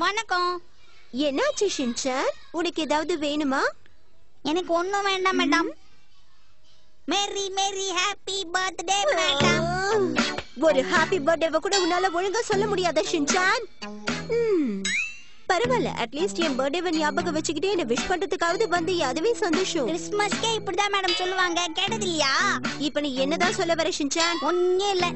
வணக்கம். என்னாச்சு ஷின்சான் உனக்கு ஏதாவது வேணுமா? எனக்கு ஒண்ணும் வேண்டாம் மேடம். மேரி மேரி ஹாப்பி பர்த்டே மேடம். ஒரு ஹாப்பி பர்த்டேவை கூட உன்னால ஒழுங்கா சொல்ல முடியாத ஷின்சான் பரவாயில்ல அட்லீஸ்ட் என் பர்த்டேவை ஞாபகம் வச்சுக்கிட்டே என்ன விஷ் பண்றதுக்காவது வந்து அதுவே சந்தோஷம். கிறிஸ்மஸ்க்கே இப்படிதான் மேடம் சொல்லுவாங்க கேட்டது இல்லையா இப்ப நீ என்னதான் சொல்ல வர ஷின்சான் ஒன்னே இல்லை.